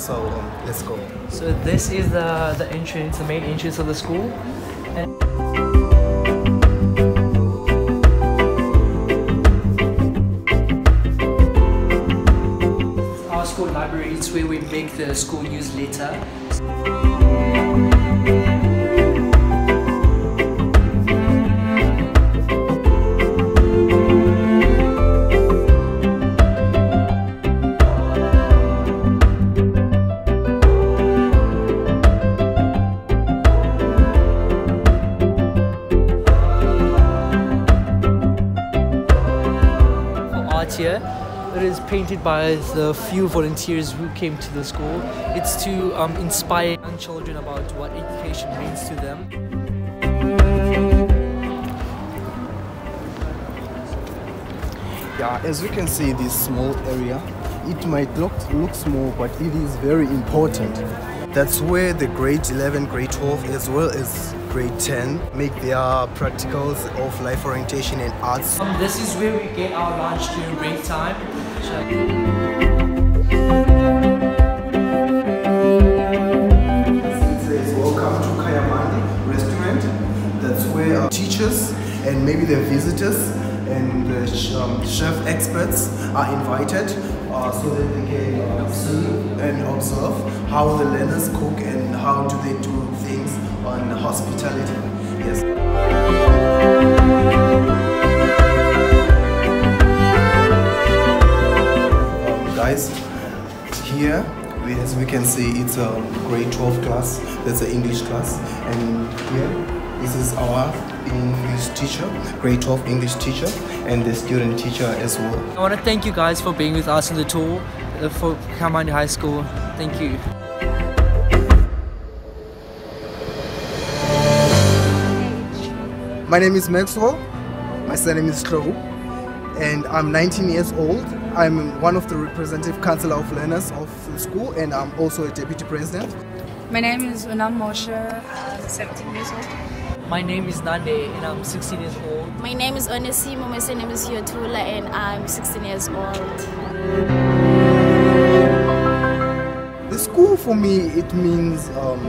So um, let's go. So this is the, the entrance, the main entrance of the school. And our school library is where we make the school newsletter. Here. It is painted by the few volunteers who came to the school. It's to um, inspire young children about what education means to them. Yeah, as you can see, this small area, it might look, look small, but it is very important. That's where the grade 11, grade 12, as well as grade 10 make their practicals of life orientation and arts. Um, this is where we get our lunch during break time. So- It says, Welcome to Kayamandi restaurant. That's where our teachers and maybe the visitors and the um, chef experts are invited uh, so that they can uh, see and observe how the learners cook and how do they do things on hospitality. Yes. Um, guys, here as we can see it's a grade 12 class that's an english class and here this is our english teacher grade 12 english teacher and the student teacher as well I want to thank you guys for being with us on the tour uh, for Kayamandi High School. Thank you. my name is maxwell my surname is Tlogu, and i'm 19 years old i'm one of the representative council of learners of the school and i'm also a deputy president My name is Unam Moshe. I'm 17 years old. My name is Nande and I'm 16 years old. My name is Onesimo, my surname is Yotula, and I'm 16 years old. The school for me, it means um,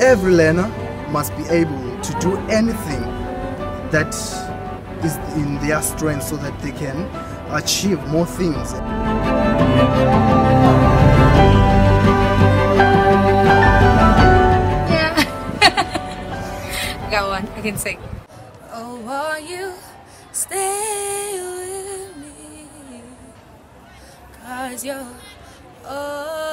every learner must be able to do anything that is in their strength so that they can achieve more things. Can sing. Oh, will you stay with me? Cause you're all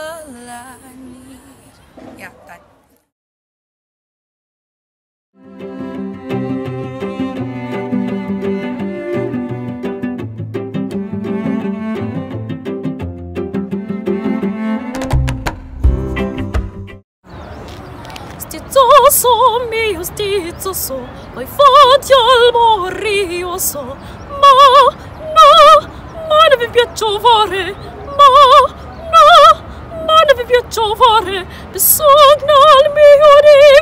Stizzoso mio stizzoso, vai fatti al morioso, ma no, ma non vi piaccio fare, ma no, ma non vi piaccio fare, bisogna al mio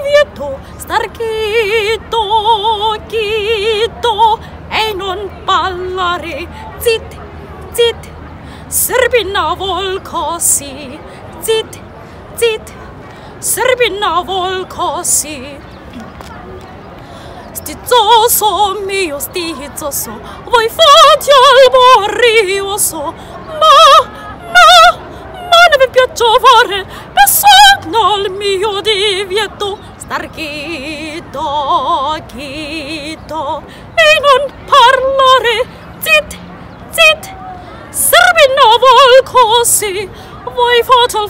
divieto star chito, chito e non parlare, zitti, zitti, Serbina vol così, zitti, zitti. Serbina vol così Stizzoso mio stizzoso Voi fatti al morioso Ma, no, ma non vi piaccio fare Bisogna al mio divieto. Star chito, chito E non parlare. Zit, zit Serbina vol così voi fate al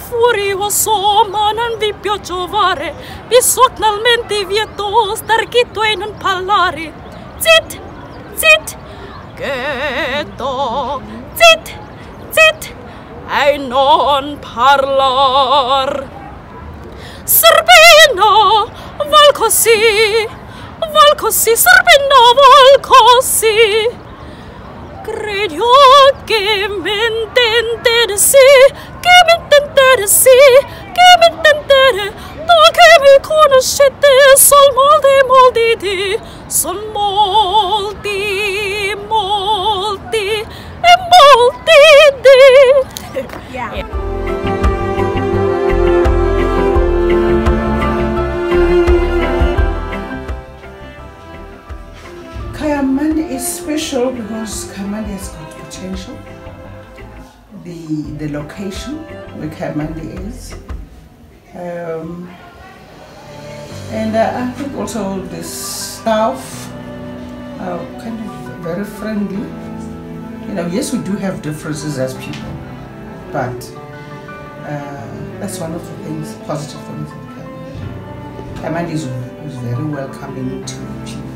o so non vi piacciovare vi socnalmente vieto starchito e non parlare. Zit zit ghetto zit zit e non parlar. Serbino val così val così serbino val così. Credo che m'intendessi Give me them si, I see, give me them that Don't give me corner shit there, sol moldi moldi di, sol moldi moldi e moldi di. yeah. yeah. Kayaman is special because Kayaman has got potential. The the location where Kayamandi is. Um, and uh, I think also the staff are kind of very friendly. You know, yes, we do have differences as people, but uh, that's one of the things, positive things in Kayamandi. Kayamandi is, is very welcoming to people